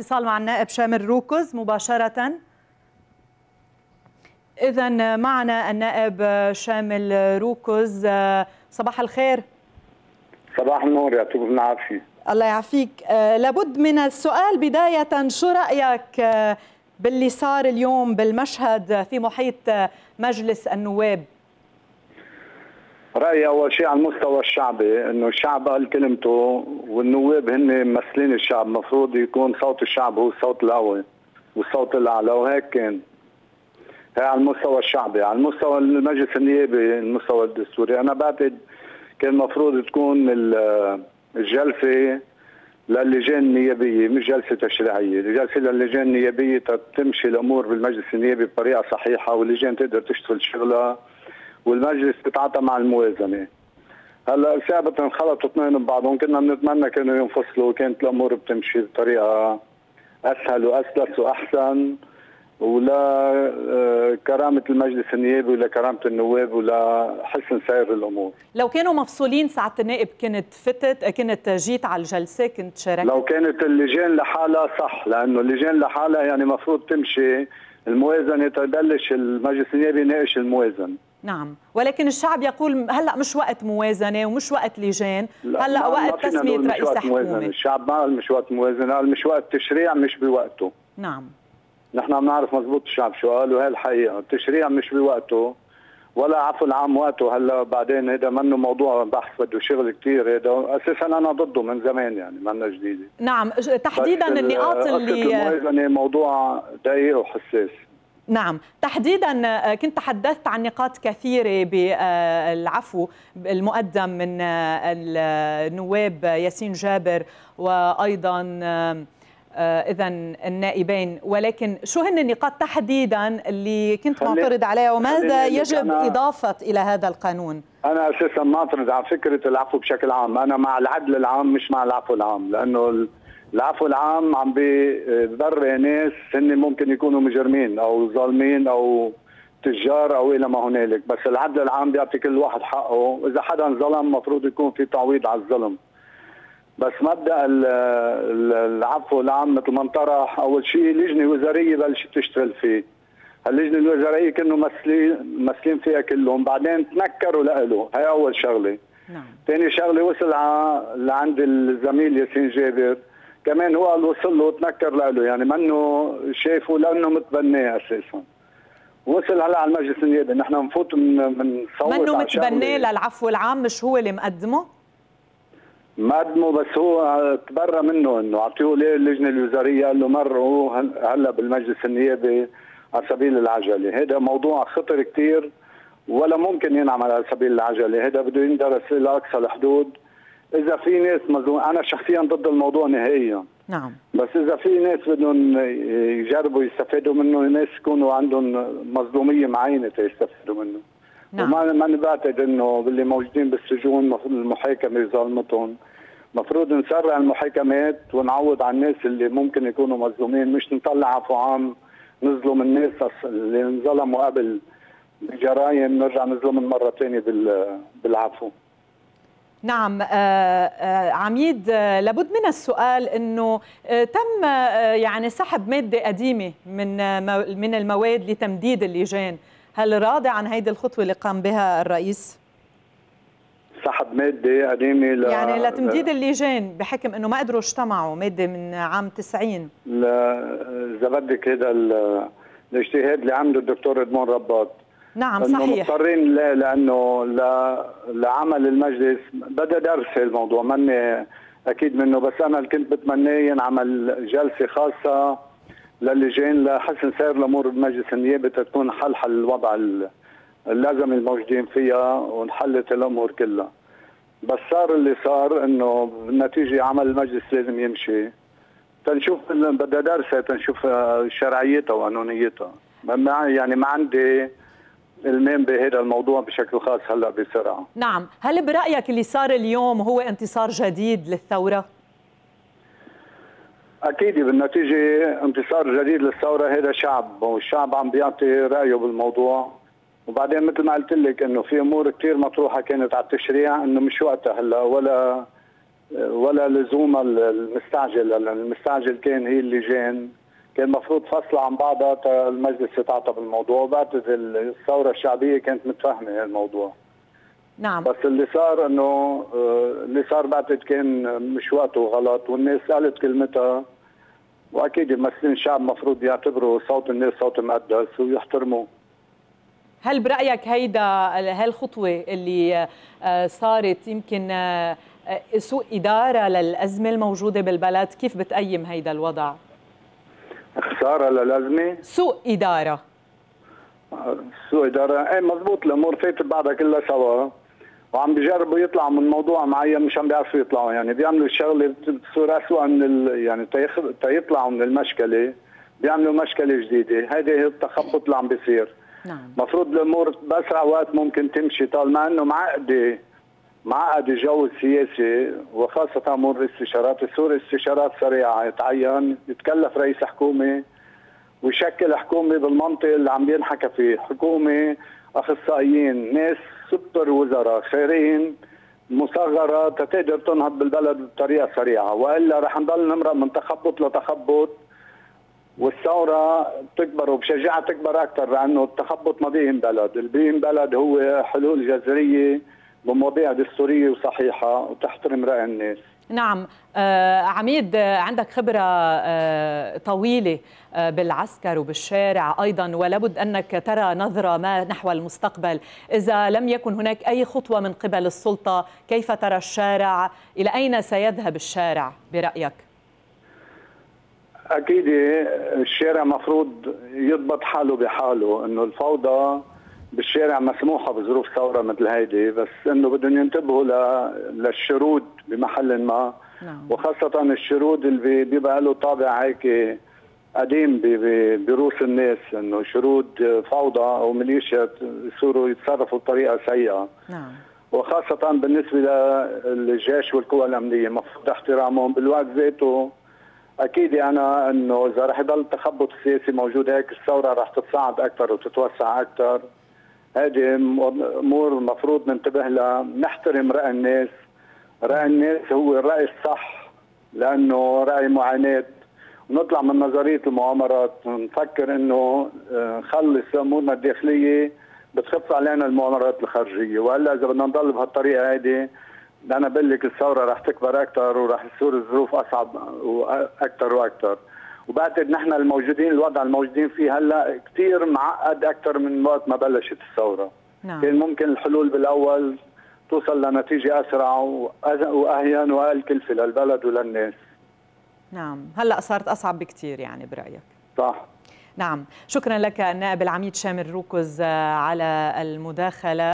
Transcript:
اتصال مع النائب شامل روكز مباشرة. إذا معنا النائب شامل روكز صباح الخير. صباح النور يعطيك العافية. الله يعافيك. لابد من السؤال بداية شو رأيك باللي صار اليوم بالمشهد في محيط مجلس النواب؟ رأيي أول شيء على المستوى الشعبي إنه الشعب قال كلمته والنواب هن ممثلين الشعب المفروض يكون صوت الشعب هو الصوت الأول والصوت الأعلى وهيك كان. هي على المستوى الشعبي. على المستوى المجلس النيابي المستوى الدستوري أنا بعتقد كان المفروض تكون الجلسة للجان النيابية مش جلسة تشريعية، الجلسة للجان النيابية تمشي الأمور بالمجلس النيابي بطريقة صحيحة واللجان تقدر تشتغل شغلها. والمجلس بيتعاطى مع الموازنة. هلأ سابقا انخلطوا اثنين ببعضهم كنا بنتمنى كانوا ينفصلوا وكانت الأمور بتمشي بطريقة أسهل وأسلس وأحسن ولا آه، كرامة المجلس النيابي ولا كرامة النواب ولا حسن سير الأمور. لو كانوا مفصولين ساعة النائب كنت فتت كنت جيت على الجلسة كنت شاركت؟ لو كانت اللجان لحالها صح لأنه اللجان لحالها يعني مفروض تمشي. الموازنة تبلش المجلس النيابي يناقش الموازنة. نعم. ولكن الشعب يقول هلا مش وقت موازنة ومش وقت لجان. هلا وقت تسمية رئيس حكومة. الشعب ما قال مش وقت موازنة قال مش وقت تشريع مش بوقته. نعم. نحن بنعرف مضبوط الشعب شو قال وهي الحقيقة. التشريع مش بوقته ولا عفو العام وقته. هلا بعدين هذا منه موضوع بحث بده شغل كثير هذا أساسا أنا ضده من زمان يعني منا جديدة. نعم. تحديدا النقاط اللي الموازنة موضوع دقيق وحساس. نعم. تحديدا آه، كنت تحدثت عن نقاط كثيرة بالعفو المقدم من آه، النواب ياسين جابر وأيضا آه، اذا النائبين. ولكن شو هن النقاط تحديدا اللي كنت معترض عليها وماذا يجب إضافة إلى هذا القانون؟ أنا أساسا معترض على فكرة العفو بشكل عام. أنا مع العدل العام مش مع العفو العام لأنه العفو العام عم بيضر ناس هن ممكن يكونوا مجرمين أو ظالمين أو تجار أو إلى ما هنالك. بس العدل العام بيعطي كل واحد حقه. إذا حدا ظلم مفروض يكون في تعويض على الظلم. بس مبدأ العفو العام مثل ما انطرح أول شيء لجنة وزارية بلشت تشتغل فيه. اللجنه الوزارية كانوا ممثلين ممثلين فيها كلهم. بعدين تنكروا له هي أول شغلة. نعم. ثاني شغلة وصل لعند الزميل ياسين جابر. كمان هو قال وصل له تنكر له يعني منه شايفه لأنه متبناه أساسا. وصل هلا على المجلس النيابي. نحن بنفوت من من صوت منه متبناه للعفو العام مش هو اللي مقدمه؟ مقدمه بس هو تبرى منه إنه أعطيه ليه اللجنة الوزارية قال له مر هو هلا بالمجلس النيابي على سبيل العجلة، هذا موضوع خطر كثير ولا ممكن ينعمل على سبيل العجلة، هذا بده يندرس إلى أقصى الحدود. إذا في ناس مظلوم أنا شخصيا ضد الموضوع نهائيا. نعم. بس إذا في ناس بدهم يجربوا يستفادوا منه ناس يكونوا عندهم مظلومية معينة يستفادوا منه. نعم. وما ما بعتقد إنه باللي موجودين بالسجون المحاكمة ظلمتهم مفروض نسرع المحاكمات ونعوض على الناس اللي ممكن يكونوا مظلومين مش نطلع عفو عام نظلم الناس اللي انظلموا قبل بجرايم نرجع نظلمهم مرة ثانية بالعفو. نعم آه، آه، عميد آه، لابد من السؤال إنه تم يعني سحب مادة قديمة من من المواد لتمديد اللجان. هل راضي عن هيدي الخطوة اللي قام بها الرئيس؟ سحب مادة قديمة ل... يعني لتمديد اللجان بحكم إنه ما قدروا اجتمعوا مادة من عام 90 لا إذا بدك هذا الاجتهاد اللي عمله الدكتور إدمون رباط. نعم صحيح. مضطرين لأنه لعمل المجلس بدأ درس الموضوع. ماني أكيد منه بس أنا اللي كنت بتمناه ينعمل جلسة خاصة للجان لحسن سير الأمور بمجلس النيابة تكون حل حل الوضع اللازم الموجودين فيها وانحلت الأمور كلها. بس صار اللي صار إنه بالنتيجه عمل المجلس لازم يمشي. تنشوف بدها درسه تنشوف شرعيتها وقانونيتها. يعني ما عندي المام بهذا الموضوع بشكل خاص هلا بسرعة. نعم هل برأيك اللي صار اليوم هو انتصار جديد للثورة؟ أكيد بالنتيجة انتصار جديد للثورة هذا شعب والشعب عم بيعطي رأيه بالموضوع. وبعدين مثل ما قلت لك إنه في أمور كثير مطروحة كانت على التشريع إنه مش وقتها هلا ولا ولا لزوم المستعجل المستعجل كان هي اللجان. كان المفروض فصلها عن بعضها المجلس يتعاطى بالموضوع وبعد الثورة الشعبية كانت متفهمة الموضوع. نعم. بس اللي صار إنه اللي صار بعتقد كان مش وقته غلط والناس قالت كلمتها. وأكيد ممثلين الشعب المفروض يعتبروا صوت الناس صوت مقدس ويحترموه هل برأيك هيدا هالخطوه اللي صارت يمكن سوء إدارة للأزمة الموجودة بالبلد؟ كيف بتقيم هيدا الوضع؟ خساره للازمه سوء إدارة. سوء إدارة. إيه مضبوط الأمور فاتت بعدها كلها سوا. وعم بيجربوا يطلعوا من موضوع معين مش عم بيعرفوا يطلعوا. يعني بيعملوا الشغلة بتصير اسوء من ال... يعني تيطلعوا من المشكلة. بيعملوا مشكلة جديدة. هذه هي التخبط اللي عم بيصير. نعم. المفروض الأمور بأسرع وقت ممكن تمشي طالما إنه معقدة معقد الجو السياسي وخاصة أمور الاستشارات، يصير استشارات سريعة يتعين يتكلف رئيس حكومة. ويشكل حكومة بالمنطق اللي عم بينحكى فيه، حكومة أخصائيين، ناس سوبر وزراء خيرين مصغرة تقدر تنهض بالبلد بطريقة سريعة وإلا رح نضل نمرق من تخبط لتخبط والثورة تكبر وبشجعها تكبر أكثر لأنه التخبط ما بيهم بلد، اللي بلد هو حلول جذرية بمواضيع دستورية وصحيحة وتحترم رأي الناس. نعم. آه عميد عندك خبرة آه طويلة آه بالعسكر وبالشارع أيضا ولابد أنك ترى نظرة ما نحو المستقبل. إذا لم يكن هناك أي خطوة من قبل السلطة كيف ترى الشارع؟ إلى أين سيذهب الشارع برأيك؟ أكيد الشارع مفروض يضبط حاله بحاله أنه الفوضى بالشارع مسموحة بظروف ثورة مثل هيدي بس إنه بدهم ينتبهوا للشرود بمحل ما. نعم. وخاصة الشرود اللي بيبقى له طابع هيك قديم بروس الناس إنه شرود فوضى أو ميليشيا يصيروا يتصرفوا بطريقة سيئة. نعم. وخاصة بالنسبة للجيش والقوى الأمنية مفروض احترامهم بالوقت ذاته. أكيد أنا أنه إذا رح يضل التخبط السياسي موجود هيك الثورة رح تتصاعد أكثر وتتوسع أكثر هذه أمور المفروض ننتبه لها. نحترم رأي الناس. رأي الناس هو الراي الصح لأنه رأي معاناه ونطلع من نظرية المؤامرات. نفكر إنه نخلص امورنا الداخلية بتخف علينا المؤامرات الخارجية. والا إذا بدنا نضل بهالطريقة هيدي أنا بقول لك الثورة رح تكبر أكثر ورح تصير الظروف أصعب وأكثر وأكثر وبعتقد نحن الموجودين الوضع الموجودين فيه هلا كثير معقد أكثر من وقت ما بلشت الثورة. نعم. كان ممكن الحلول بالأول توصل لنتيجة أسرع وأهين وأقل كلفة للبلد وللناس. نعم. هلا صارت أصعب بكثير يعني برأيك. صح. نعم. شكرا لك النائب العميد شامل روكز على المداخلة.